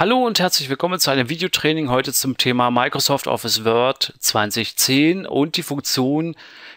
Hallo und herzlich willkommen zu einem Videotraining heute zum Thema Microsoft Office Word 2010 und die Funktion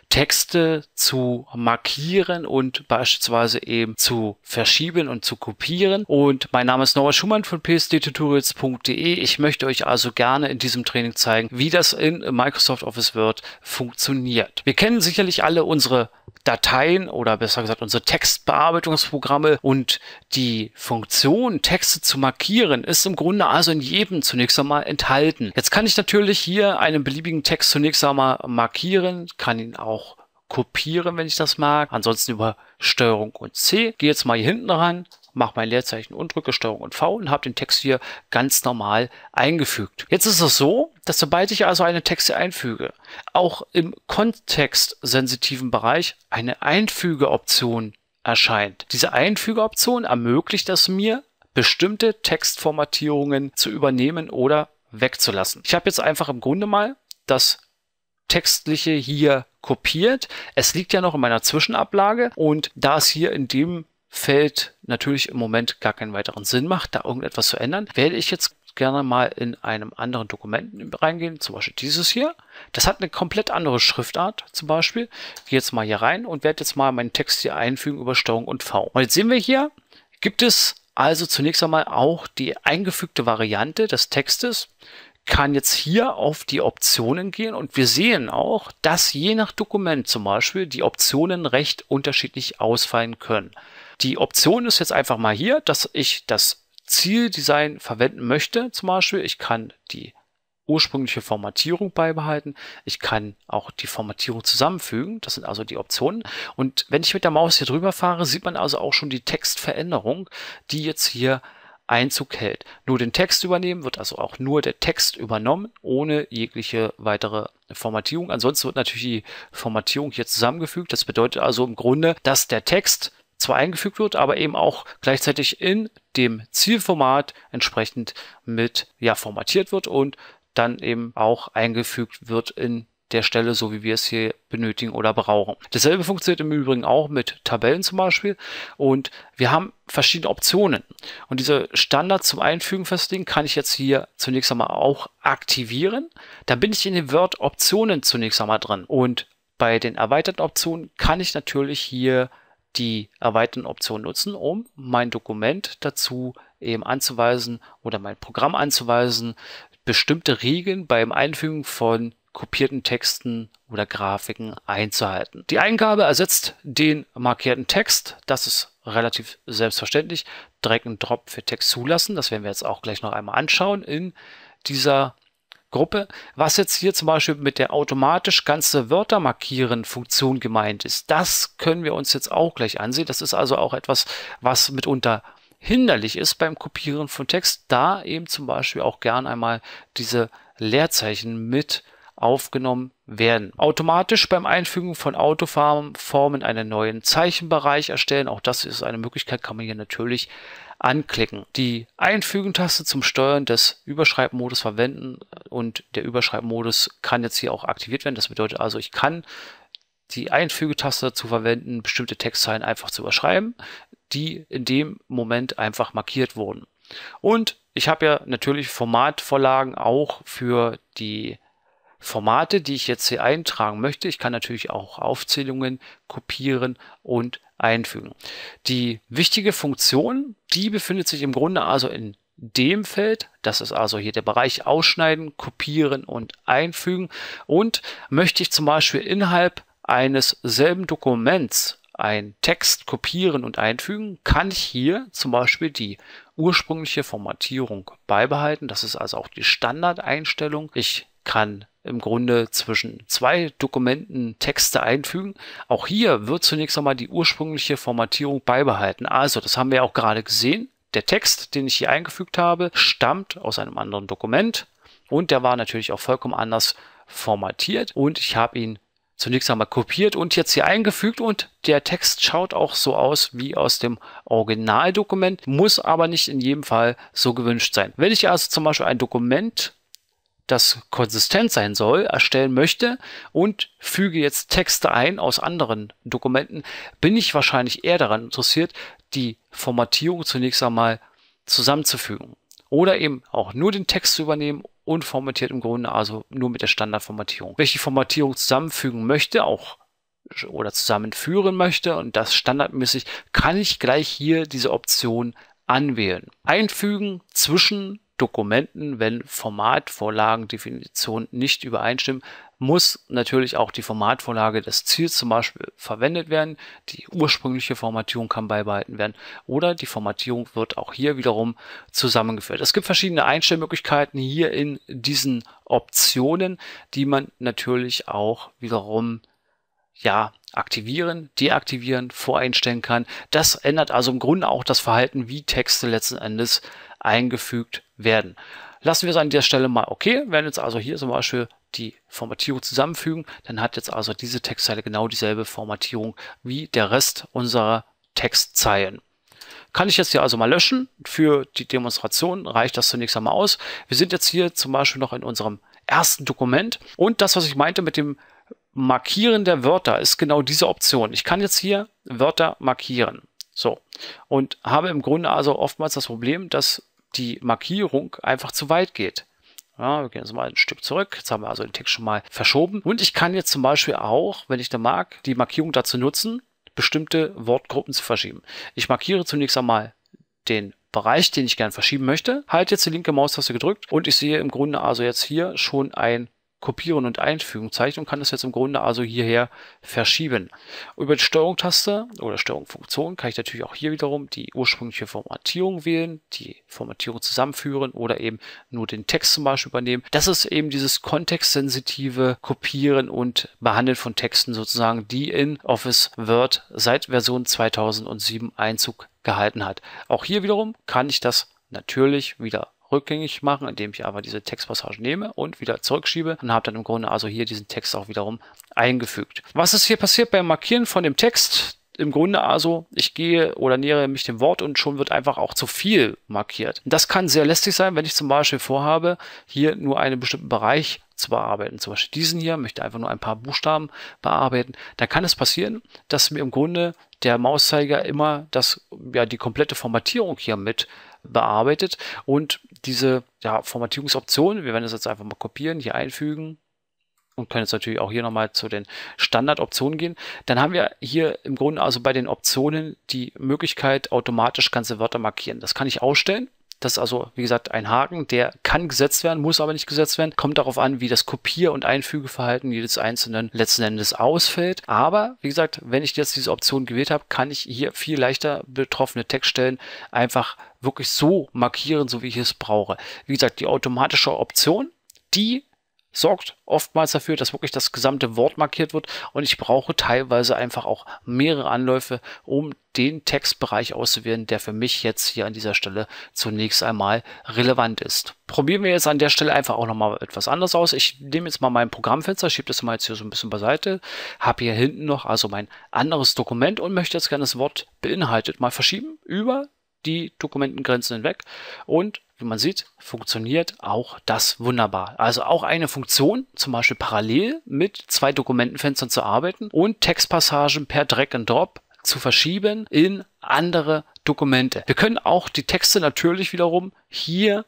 Texte zu markieren und beispielsweise eben zu verschieben und zu kopieren. Und mein Name ist Noah Schumann von psdtutorials.de. Ich möchte euch also gerne in diesem Training zeigen, wie das in Microsoft Office Word funktioniert. Wir kennen sicherlich alle unsere Dateien oder besser gesagt unsere Textbearbeitungsprogramme und die Funktion, Texte zu markieren, ist im Grunde also in jedem zunächst einmal enthalten. Jetzt kann ich natürlich hier einen beliebigen Text zunächst einmal markieren, kann ihn auch kopieren, wenn ich das mag. Ansonsten über Steuerung und C. Gehe jetzt mal hier hinten ran, mache mein Leerzeichen und drücke Steuerung und V und habe den Text hier ganz normal eingefügt. Jetzt ist es so, dass sobald ich also eine Texte einfüge, auch im kontextsensitiven Bereich eine Einfügeoption erscheint. Diese Einfügeoption ermöglicht es mir, bestimmte Textformatierungen zu übernehmen oder wegzulassen. Ich habe jetzt einfach im Grunde mal das Textliche hier kopiert. Es liegt ja noch in meiner Zwischenablage und da es hier in dem Feld natürlich im Moment gar keinen weiteren Sinn macht, da irgendetwas zu ändern, werde ich jetzt gerne mal in einem anderen Dokument reingehen, zum Beispiel dieses hier. Das hat eine komplett andere Schriftart zum Beispiel. Gehe jetzt mal hier rein und werde jetzt mal meinen Text hier einfügen über Steuerung und V. Und jetzt sehen wir hier, gibt es also zunächst einmal auch die eingefügte Variante des Textes kann jetzt hier auf die Optionen gehen und wir sehen auch, dass je nach Dokument zum Beispiel die Optionen recht unterschiedlich ausfallen können. Die Option ist jetzt einfach mal hier, dass ich das Zieldesign verwenden möchte. Zum Beispiel, ich kann die ursprüngliche Formatierung beibehalten. Ich kann auch die Formatierung zusammenfügen. Das sind also die Optionen. Und wenn ich mit der Maus hier drüber fahre, sieht man also auch schon die Textveränderung, die jetzt hier Einzug hält. Nur den Text übernehmen wird also auch nur der Text übernommen, ohne jegliche weitere Formatierung. Ansonsten wird natürlich die Formatierung hier zusammengefügt. Das bedeutet also im Grunde, dass der Text zwar eingefügt wird, aber eben auch gleichzeitig in dem Zielformat entsprechend mit ja formatiert wird und dann eben auch eingefügt wird in der Stelle, so wie wir es hier benötigen oder brauchen. Dasselbe funktioniert im Übrigen auch mit Tabellen zum Beispiel. Und wir haben verschiedene Optionen. Und diese Standard zum Einfügen festlegen kann ich jetzt hier zunächst einmal auch aktivieren. Da bin ich in den Word-Optionen zunächst einmal drin. Und bei den erweiterten Optionen kann ich natürlich hier die erweiterten Optionen nutzen, um mein Dokument dazu eben anzuweisen oder mein Programm anzuweisen, bestimmte Regeln beim Einfügen von kopierten Texten oder Grafiken einzuhalten. Die Eingabe ersetzt den markierten Text. Das ist relativ selbstverständlich. Drag and Drop für Text zulassen. Das werden wir jetzt auch gleich noch einmal anschauen in dieser Gruppe. Was jetzt hier zum Beispiel mit der automatisch ganze Wörter markieren Funktion gemeint ist, das können wir uns jetzt auch gleich ansehen. Das ist also auch etwas, was mitunter hinderlich ist beim Kopieren von Text, da eben zum Beispiel auch gern einmal diese Leerzeichen mit aufgenommen werden. Automatisch beim Einfügen von Autoformen einen neuen Zeichenbereich erstellen. Auch das ist eine Möglichkeit, kann man hier natürlich anklicken. Die Einfügen-Taste zum Steuern des Überschreibmodus verwenden und der Überschreibmodus kann jetzt hier auch aktiviert werden. Das bedeutet also, ich kann die Einfügetaste dazu verwenden, bestimmte Textzeilen einfach zu überschreiben, die in dem Moment einfach markiert wurden. Und ich habe ja natürlich Formatvorlagen auch für die Formate, die ich jetzt hier eintragen möchte. Ich kann natürlich auch Aufzählungen kopieren und einfügen. Die wichtige Funktion, die befindet sich im Grunde also in dem Feld, das ist also hier der Bereich Ausschneiden, Kopieren und Einfügen. Und möchte ich zum Beispiel innerhalb eines selben Dokuments ein Text kopieren und einfügen, kann ich hier zum Beispiel die ursprüngliche Formatierung beibehalten. Das ist also auch die Standardeinstellung. Ich kann im Grunde zwischen zwei Dokumenten Texte einfügen. Auch hier wird zunächst einmal die ursprüngliche Formatierung beibehalten. Also, das haben wir auch gerade gesehen. Der Text, den ich hier eingefügt habe, stammt aus einem anderen Dokument und der war natürlich auch vollkommen anders formatiert und ich habe ihn zunächst einmal kopiert und jetzt hier eingefügt und der Text schaut auch so aus wie aus dem Originaldokument, muss aber nicht in jedem Fall so gewünscht sein. Wenn ich also zum Beispiel ein Dokument das konsistent sein soll, erstellen möchte und füge jetzt Texte ein aus anderen Dokumenten, bin ich wahrscheinlich eher daran interessiert, die Formatierung zunächst einmal zusammenzufügen. oder eben auch nur den Text zu übernehmen und formatiert im Grunde also nur mit der Standardformatierung. Die Formatierung zusammenfügen möchte, auch oder zusammenführen möchte und das standardmäßig, kann ich gleich hier diese Option anwählen. Einfügen zwischen Dokumenten, wenn Formatvorlagen, Definitionen nicht übereinstimmen, muss natürlich auch die Formatvorlage des Ziels zum Beispiel verwendet werden. Die ursprüngliche Formatierung kann beibehalten werden oder die Formatierung wird auch hier wiederum zusammengeführt. Es gibt verschiedene Einstellmöglichkeiten hier in diesen Optionen, die man natürlich auch wiederum ja, aktivieren, deaktivieren, voreinstellen kann. Das ändert also im Grunde auch das Verhalten, wie Texte letzten Endes eingefügt werden. Lassen wir es an der Stelle mal okay. Wenn jetzt also hier zum Beispiel die Formatierung zusammenfügen, dann hat jetzt also diese Textzeile genau dieselbe Formatierung wie der Rest unserer Textzeilen. Kann ich jetzt hier also mal löschen. Für die Demonstration reicht das zunächst einmal aus. Wir sind jetzt hier zum Beispiel noch in unserem ersten Dokument und das, was ich meinte mit dem Markieren der Wörter, ist genau diese Option. Ich kann jetzt hier Wörter markieren. So. Und habe im Grunde also oftmals das Problem, dass die Markierung einfach zu weit geht. Ja, wir gehen jetzt mal ein Stück zurück. Jetzt haben wir also den Text schon mal verschoben. Und ich kann jetzt zum Beispiel auch, wenn ich da mag, die Markierung dazu nutzen, bestimmte Wortgruppen zu verschieben. Ich markiere zunächst einmal den Bereich, den ich gerne verschieben möchte. Halte jetzt die linke Maustaste gedrückt und ich sehe im Grunde also jetzt hier schon ein Kopieren und Einfügen zeigt und kann das jetzt im Grunde also hierher verschieben. Über die Steuerung-Taste oder Steuerung-Funktion kann ich natürlich auch hier wiederum die ursprüngliche Formatierung wählen, die Formatierung zusammenführen oder eben nur den Text zum Beispiel übernehmen. Das ist eben dieses kontextsensitive Kopieren und Behandeln von Texten sozusagen, die in Office Word seit Version 2007 Einzug gehalten hat. Auch hier wiederum kann ich das natürlich wieder rückgängig machen, indem ich aber diese Textpassage nehme und wieder zurückschiebe und habe dann im Grunde also hier diesen Text auch wiederum eingefügt. Was ist hier passiert beim Markieren von dem Text? Im Grunde also, ich gehe oder nähere mich dem Wort und schon wird einfach auch zu viel markiert. Das kann sehr lästig sein, wenn ich zum Beispiel vorhabe, hier nur einen bestimmten Bereich zu bearbeiten. Zum Beispiel diesen hier, möchte einfach nur ein paar Buchstaben bearbeiten. Da kann es passieren, dass mir im Grunde der Mauszeiger immer das, ja, die komplette Formatierung hier mit bearbeitet und diese ja, Formatierungsoption, wir werden das jetzt einfach mal kopieren, hier einfügen und können jetzt natürlich auch hier nochmal zu den Standardoptionen gehen. Dann haben wir hier im Grunde also bei den Optionen die Möglichkeit, automatisch ganze Wörter markieren. Das kann ich ausstellen. Das ist also, wie gesagt, ein Haken, der kann gesetzt werden, muss aber nicht gesetzt werden. Kommt darauf an, wie das Kopier- und Einfügeverhalten jedes Einzelnen letzten Endes ausfällt. Aber, wie gesagt, wenn ich jetzt diese Option gewählt habe, kann ich hier viel leichter betroffene Textstellen einfach wirklich so markieren, so wie ich es brauche. Wie gesagt, die automatische Option, die sorgt oftmals dafür, dass wirklich das gesamte Wort markiert wird und ich brauche teilweise einfach auch mehrere Anläufe, um den Textbereich auszuwählen, der für mich jetzt hier an dieser Stelle zunächst einmal relevant ist. Probieren wir jetzt an der Stelle einfach auch nochmal etwas anderes aus. Ich nehme jetzt mal mein Programmfenster, schiebe das mal jetzt hier so ein bisschen beiseite, habe hier hinten noch also mein anderes Dokument und möchte jetzt gerne das Wort beinhaltet mal verschieben über die Dokumentengrenzen hinweg und wie man sieht, funktioniert auch das wunderbar. Also auch eine Funktion, zum Beispiel parallel mit zwei Dokumentenfenstern zu arbeiten und Textpassagen per Drag and Drop zu verschieben in andere Dokumente. Wir können auch die Texte natürlich wiederum hier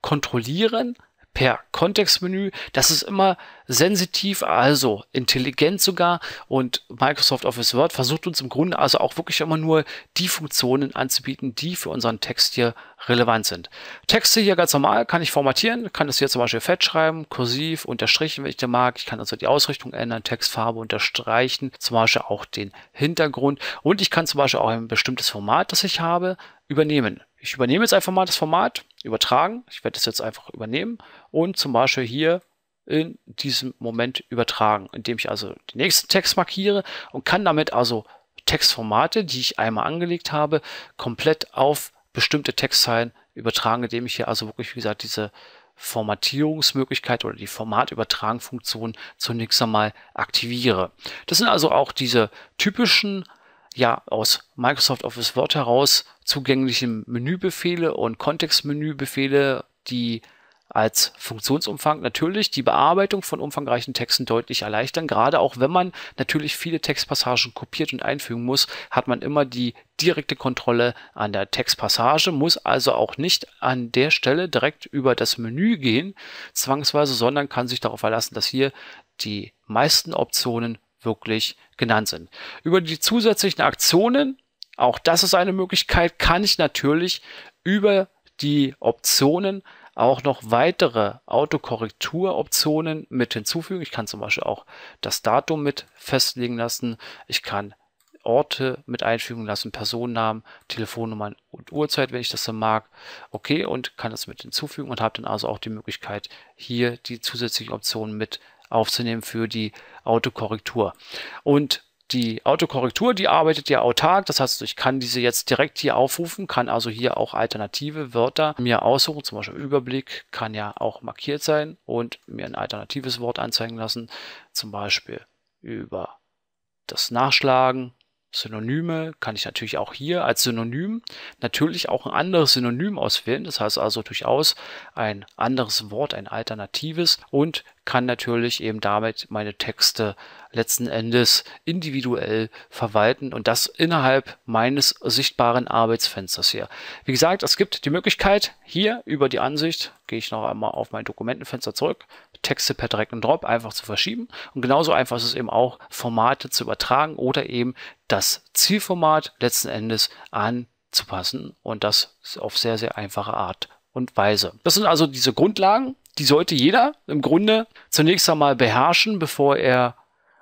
kontrollieren, per Kontextmenü. Das ist immer sensitiv, also intelligent sogar. Und Microsoft Office Word versucht uns im Grunde also auch wirklich immer nur die Funktionen anzubieten, die für unseren Text hier relevant sind. Texte hier ganz normal kann ich formatieren, kann das hier zum Beispiel fett schreiben, kursiv, unterstrichen, wenn ich den mag. Ich kann also die Ausrichtung ändern, Textfarbe unterstreichen, zum Beispiel auch den Hintergrund. Und ich kann zum Beispiel auch ein bestimmtes Format, das ich habe, übernehmen. Ich übernehme jetzt einfach mal das Format, übertragen. Ich werde das jetzt einfach übernehmen und zum Beispiel hier in diesem Moment übertragen, indem ich also den nächsten Text markiere und kann damit also Textformate, die ich einmal angelegt habe, komplett auf bestimmte Textzeilen übertragen, indem ich hier also wirklich, wie gesagt, diese Formatierungsmöglichkeit oder die Formatübertragen-Funktion zunächst einmal aktiviere. Das sind also auch diese typischen ja aus Microsoft Office Word heraus zugängliche Menübefehle und Kontextmenübefehle, die als Funktionsumfang natürlich die Bearbeitung von umfangreichen Texten deutlich erleichtern. Gerade auch wenn man natürlich viele Textpassagen kopiert und einfügen muss, hat man immer die direkte Kontrolle an der Textpassage, muss also auch nicht an der Stelle direkt über das Menü gehen, zwangsweise, sondern kann sich darauf verlassen, dass hier die meisten Optionen wirklich genannt sind. Über die zusätzlichen Aktionen, auch das ist eine Möglichkeit, kann ich natürlich über die Optionen auch noch weitere Autokorrekturoptionen mit hinzufügen. Ich kann zum Beispiel auch das Datum mit festlegen lassen. Ich kann Orte mit einfügen lassen, Personennamen, Telefonnummern und Uhrzeit, wenn ich das so mag. Okay, und kann das mit hinzufügen und habe dann also auch die Möglichkeit, hier die zusätzlichen Optionen mit aufzunehmen für die Autokorrektur. Und die Autokorrektur, die arbeitet ja autark. Das heißt, ich kann diese jetzt direkt hier aufrufen, kann also hier auch alternative Wörter mir aussuchen. Zum Beispiel Überblick kann ja auch markiert sein und mir ein alternatives Wort anzeigen lassen. Zum Beispiel über das Nachschlagen Synonyme kann ich natürlich auch hier als Synonym natürlich auch ein anderes Synonym auswählen. Das heißt also durchaus ein anderes Wort, ein alternatives und kann natürlich eben damit meine Texte letzten Endes individuell verwalten und das innerhalb meines sichtbaren Arbeitsfensters hier. Wie gesagt, es gibt die Möglichkeit hier über die Ansicht, gehe ich noch einmal auf mein Dokumentenfenster zurück, Texte per Drag and Drop einfach zu verschieben und genauso einfach ist es eben auch Formate zu übertragen oder eben das Zielformat letzten Endes anzupassen und das auf sehr, sehr einfache Art und Weise. Das sind also diese Grundlagen, die sollte jeder im Grunde zunächst einmal beherrschen, bevor er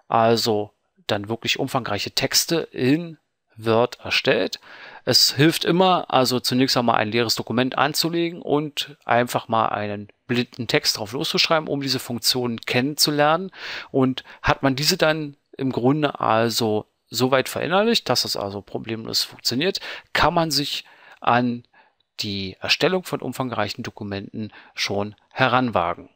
also dann wirklich umfangreiche Texte in Word erstellt. Es hilft immer, also zunächst einmal ein leeres Dokument anzulegen und einfach mal einen blinden Text drauf loszuschreiben, um diese Funktionen kennenzulernen. Und hat man diese dann im Grunde also soweit verinnerlicht, dass es also problemlos funktioniert, kann man sich an die Erstellung von umfangreichen Dokumenten schon heranwagen.